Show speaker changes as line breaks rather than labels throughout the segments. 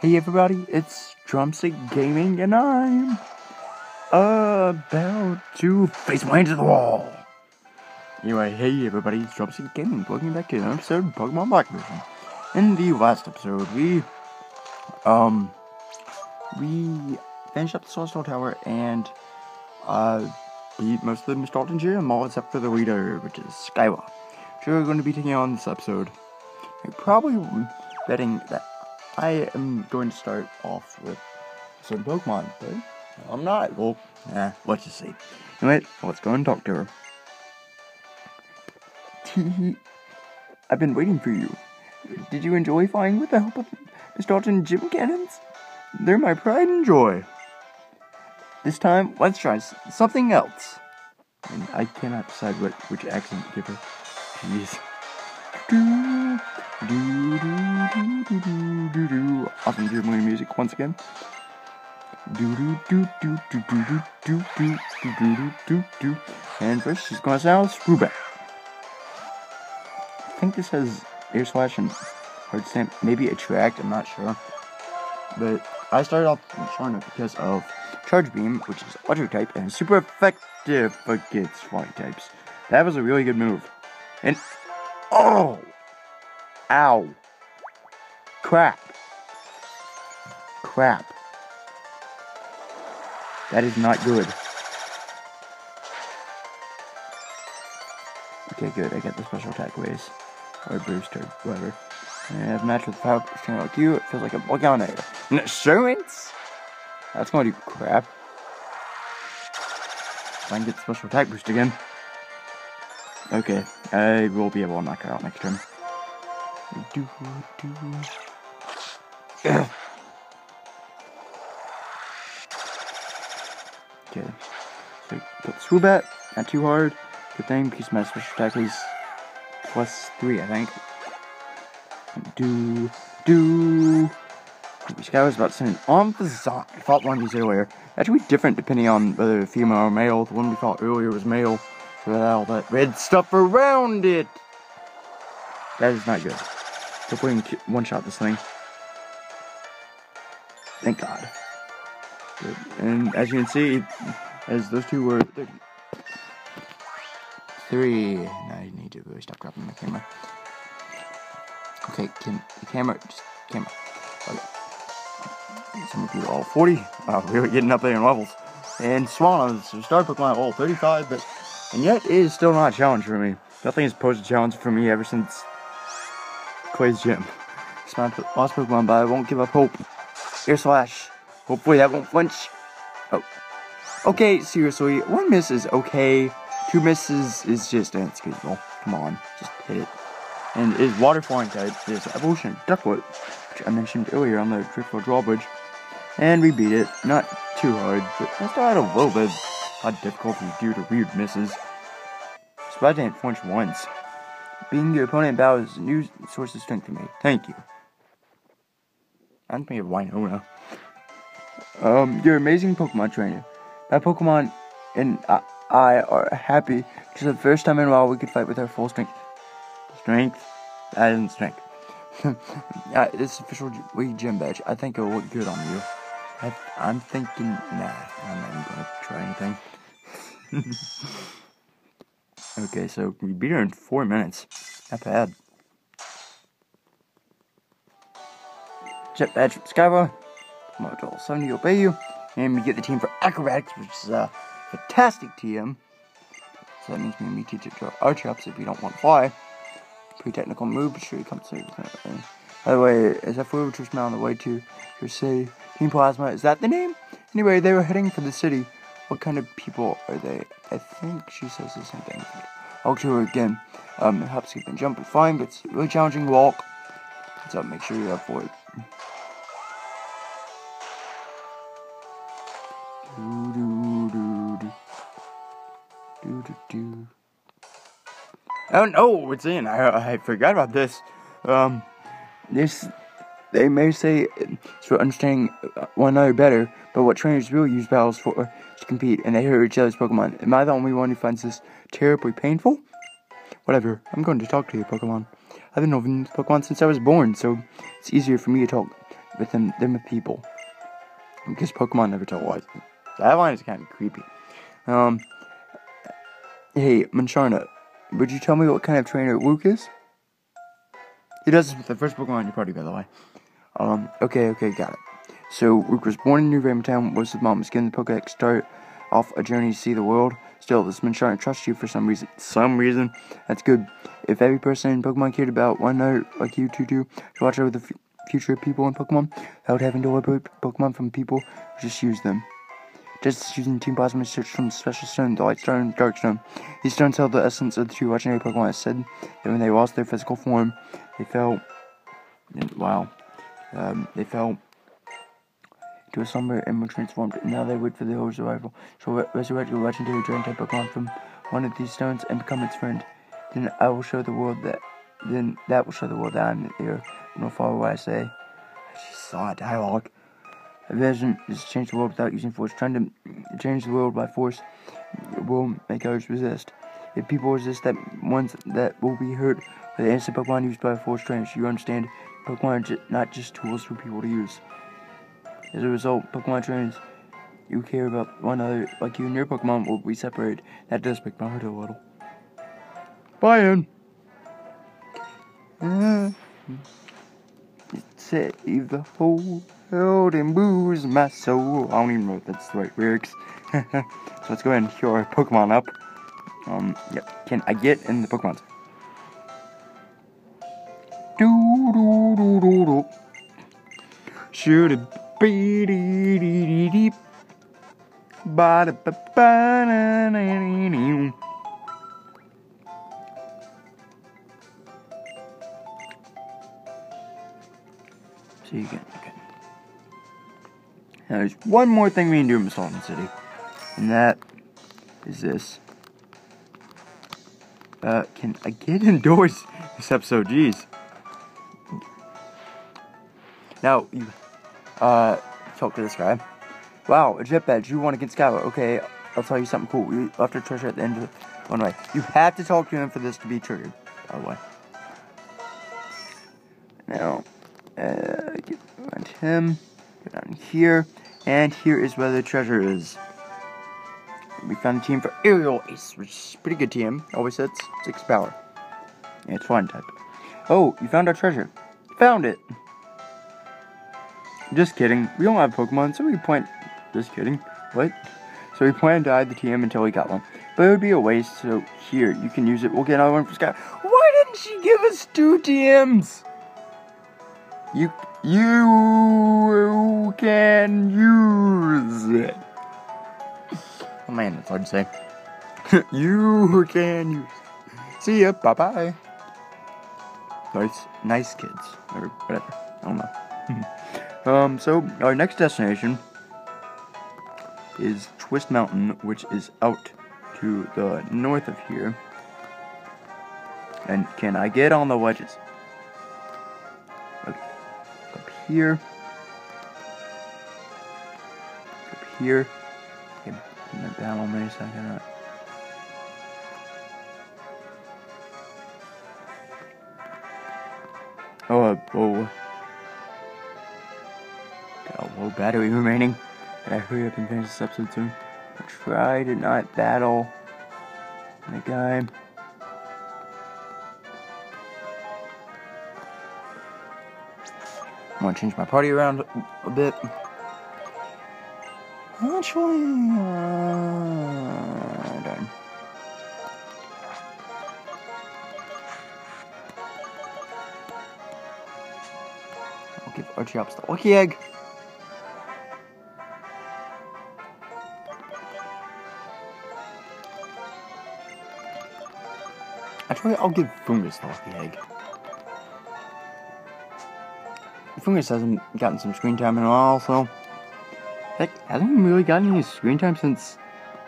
Hey everybody, it's Drumstick Gaming and I'm about to face my into the wall. Anyway, hey everybody, it's Drumstick Gaming. Welcome back to another episode of Pokemon Black Version. In the last episode, we um we finished up the Celestial Tower and uh beat most of the Mistralton Gym, all except for the leader, which is Skyla. Which we're going to be taking on this episode. I'm probably betting that I am going to start off with some Pokemon, but I'm not. Well, eh, let's just see. Anyway, let's go and talk to her. I've been waiting for you. Did you enjoy flying with the help of Mistralton gym cannons? They're my pride and joy. This time, let's try something else. And I cannot decide what which accent to give her. Jeez. Do, do, do, do. Awesome dribbling music once again. Do do do do do do do do do do do do do. And first, she's gonna sound Swoobat. I think this has air slash and heart stamp, maybe attract. I'm not sure. But I started off with Charna because of Charge Beam, which is electric type and super effective against flying types. That was a really good move. And oh, ow, crap, crap. That is not good. Okay, good. I get the special attack ways. Or boost or whatever. And I've matched with power trainer like you. It feels like a bug on air. An assurance? That's gonna do crap. If I can get the special attack boost again. Okay, I will be able to knock her out next turn. Do, do. Okay. So put Swoobat, not too hard. Good thing because my special attack is plus three, I think. Do do this guy was about to send on the Zon. I fought one of these earlier. Actually different depending on whether female or male. The one we fought earlier was male. So that all that red stuff around it. That is not good. Hopefully we can one shot this thing. Thank God. And as you can see, as those two were th- three. Now I need to really stop dropping my camera. Okay, can the camera just camera. Okay. Some of you all 40. Wow, really getting up there in levels. And Swan is star Pokemon level 35, but and yet it is still not a challenge for me. Nothing has posed a challenge for me ever since Clay's Gym. It's my lost Pokemon, but I won't give up hope. Air Slash. Hopefully that won't flinch. Oh. Okay, seriously, one miss is okay. Two misses is just inexcusable. Come on, just hit it. And is water flying type. There's Evolution Ducklett, which I mentioned earlier on the Driftveil Drawbridge. And we beat it. Not too hard, but I still had a little bit of difficulty due to weird misses. So I didn't flinch once. Being your opponent in battle is a new source of strength for me. Thank you. I'm thinking of Winona. Um, you're an amazing Pokemon trainer. My Pokemon and I, are happy because the first time in a while we could fight with our full strength. Strength? That isn't strength. uh, this official League gym badge. I think it'll look good on you. I, I'm thinking, nah, I'm not even gonna try anything. okay, so we beat her in four minutes. Not bad. Jet badge from Skyla. Module 70 obey you. And we get the team for acrobatics, which is a fantastic TM. So that means me and me teach it to our chops if you don't want to fly. Pretty technical move, but sure you come to By the way, if we were just now on the way to your city, Team Plasma, is that the name? Anyway, they were heading for the city. What kind of people are they? I think she says the same thing. I'll her again. Um, it helps keep and jump and flying, but it's a really challenging walk. So make sure for it. Do do do do do do. Oh no, it's in. I I forgot about this. Um, this they may say it's for understanding one another better, but what trainers really use battles for to compete, and they hurt each other's Pokemon. Am I the only one who finds this terribly painful? Whatever. I'm going to talk to you, Pokemon. I've been loving Pokemon since I was born, so it's easier for me to talk with them than with people. Because Pokemon never tell lies. That line is kind of creepy. Um, hey, Mancharna, would you tell me what kind of trainer Luke is? He does this with the first Pokemon in your party, by the way. Um, okay, okay, got it. So, Luke was born in New Town, was his mom's getting the Pokedex start off a journey to see the world. Still, this Mancharna trust you for some reason. Some reason. That's good. If every person in Pokemon cared about one another like you two do, to watch over the f- future of people in Pokemon, without having to liberate Pokemon from people, just use them. Just using Team Plasma search from the special stone, the Light Stone and Dark Stone. These stones held the essence of the two legendary Pokemon. It said that when they lost their physical form, they fell. Wow. Um, they fell to a and were transformed. Now they wait for the Ho's arrival. So re- resurrect your legendary dragon type Pokemon from one of these stones and become its friend. Then I will show the world that. Then that will show the world that I'm here and will follow what I say. I just saw a dialogue. A vision is to change the world without using force. Trying to change the world by force will make others resist. If people resist that ones that will be hurt by the innocent Pokemon used by force trainers, you understand Pokemon are not just tools for people to use. As a result, Pokemon trainers you care about one another like you and your Pokemon will be separated. That does break my heart a little. Bye, Ian. Uh, save the whole world and booze my soul. I don't even know if that's the right lyrics. so let's go ahead and heal our Pokemon up. Um, yep. Can I get in the Pokemon? Do do do do do. Should it See you again. Okay. Now, there's one more thing we can do in Salt City, and that is this. Uh, can I get indoors this episode? Jeez. Now, you, uh, talk to this guy. Wow, a jet badge. You won against Skyla. Okay, I'll tell you something cool. You left a treasure at the end of the one way. You have to talk to him for this to be triggered, by the way. Now, uh, get around him, go down here, and here is where the treasure is. We found a team for Aerial Ace, which is pretty good team. Always hits, 6 power. Yeah, it's flying type. Oh, you found our treasure. Found it! Just kidding. We don't have Pokemon, so we plan. Just kidding. What? So we plan to hide the TM until we got one. But it would be a waste, so here, you can use it. We'll get another one for Sky. Why didn't she give us two TMs? You you can use it. Oh man, that's hard to say. you can use. See ya. Bye bye. Nice, nice kids, or whatever. I don't know. um. So our next destination is Twist Mountain, which is out to the north of here. And can I get on the wedges? Okay. Up here. Up here. Okay, down so I cannot. Oh, uh, oh. Low battery remaining. Gotta hurry up and finish this episode soon. I try to not battle the guy. I'm gonna change my party around a bit. Actually, uh, darn. I'll give Archeops the lucky egg. Actually, I'll give Fungus the egg. Fungus hasn't gotten some screen time in a while, so. Heck, hasn't really gotten any screen time since.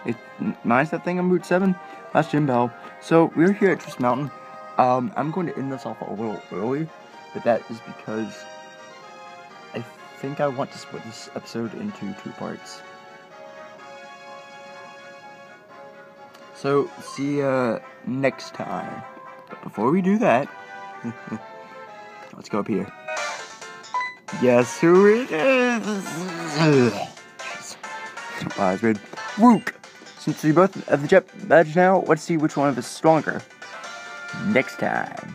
It, minus that thing on Route 7, last gym bell. So, we're here at Twist Mountain. Um, I'm going to end this off a little early, but that is because I think I want to split this episode into two parts. So, see ya next time. But before we do that, let's go up here. guess who it is? Surprise, red. Rook! Since we both have the jet badge now, let's see which one of us is stronger. Next time.